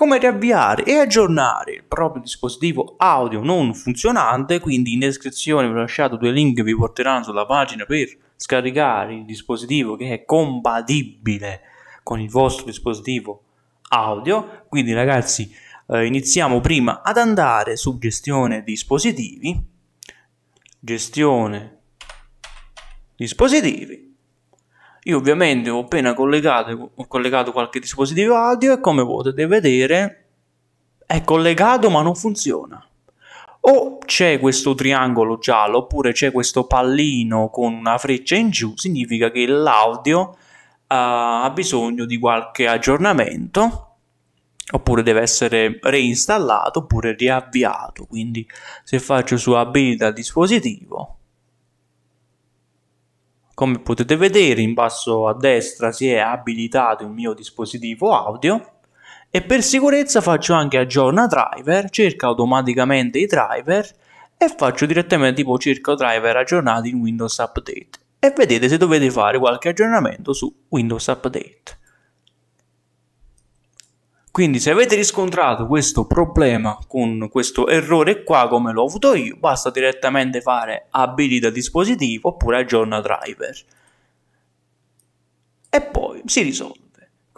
come riavviare e aggiornare il proprio dispositivo audio non funzionante, quindi in descrizione vi ho lasciato due link che vi porteranno sulla pagina per scaricare il dispositivo che è compatibile con il vostro dispositivo audio. Quindi ragazzi, eh, iniziamo prima ad andare su gestione dispositivi, gestione dispositivi io ovviamente ho appena collegato, ho collegato qualche dispositivo audio e come potete vedere è collegato ma non funziona. O c'è questo triangolo giallo oppure c'è questo pallino con una freccia in giù, significa che l'audio uh, ha bisogno di qualche aggiornamento oppure deve essere reinstallato oppure riavviato. Quindi se faccio su abilita il dispositivo come potete vedere in basso a destra si è abilitato il mio dispositivo audio e per sicurezza faccio anche aggiorna driver, cerca automaticamente i driver e faccio direttamente tipo cerca driver aggiornati in Windows Update e vedete se dovete fare qualche aggiornamento su Windows Update. Quindi se avete riscontrato questo problema con questo errore qua come l'ho avuto io, basta direttamente fare abilita dispositivo oppure aggiorna driver. E poi si risolve.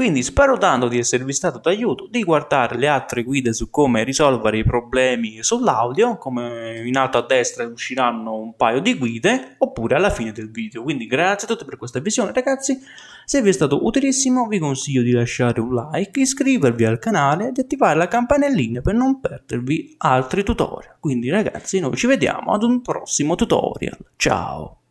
Quindi spero tanto di esservi stato d'aiuto, di guardare le altre guide su come risolvere i problemi sull'audio, come in alto a destra usciranno un paio di guide, oppure alla fine del video. Quindi grazie a tutti per questa visione ragazzi, se vi è stato utilissimo vi consiglio di lasciare un like, iscrivervi al canale ed attivare la campanellina per non perdervi altri tutorial. Quindi ragazzi noi ci vediamo ad un prossimo tutorial, ciao!